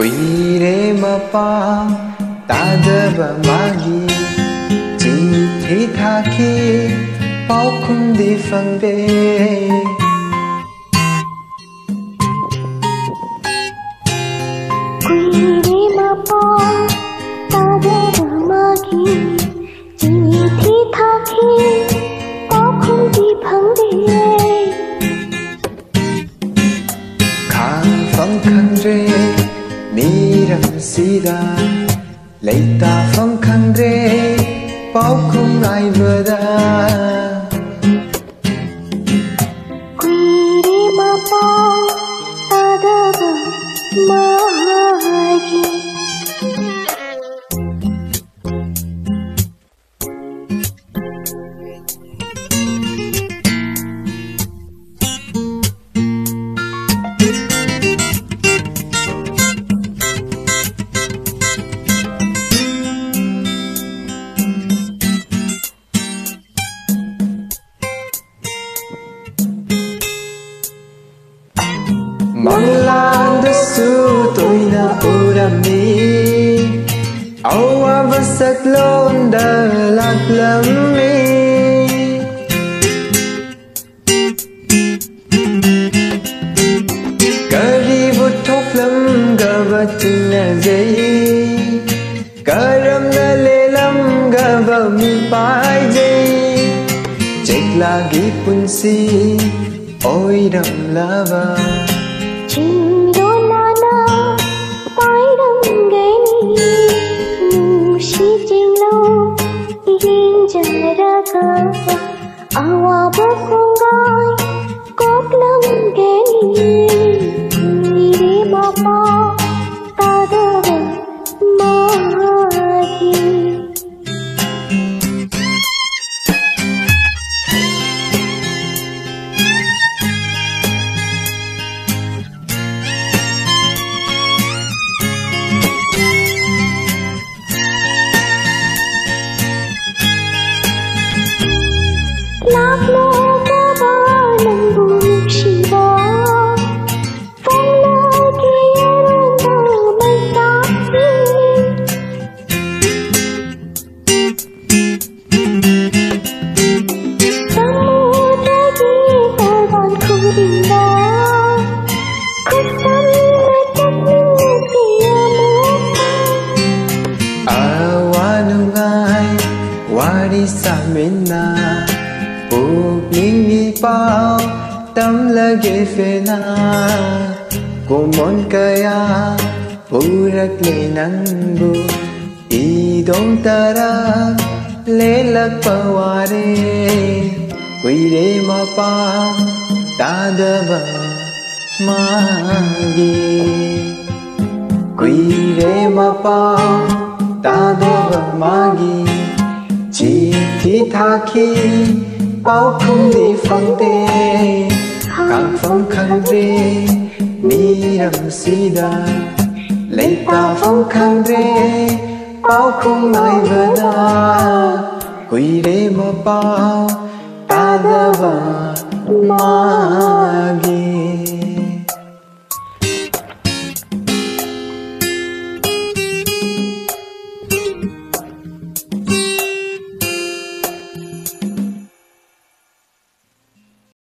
पहिरे मपा ताजब मागी चिठी थाकी पाखुंदी फंगे पहिरे मपा ताजब मागी चिठी थाकी sida, Lấy ta phong khăn rê Bao không ai vừa đà Quiri mapa tadara magi Manglandasu toina urami Awa vasak londa laklami Kari vutok lam gavatina jai Karam na lelam gava mi pai ghi Cek lagi punsi Oi dam lava 如果 love me. Ipaw tam lagi fena Kumon kaya purak lenangbu Idong tara lelak paware Kuire mapa tadaba magi Quire mapao tadava magi Chithi thaki bao không đi phăng tê. Càng phong khăn rê mi rầm si đà. Lấy ta phong khăn rê bao không ai vừa đà Quire mapao tadava magi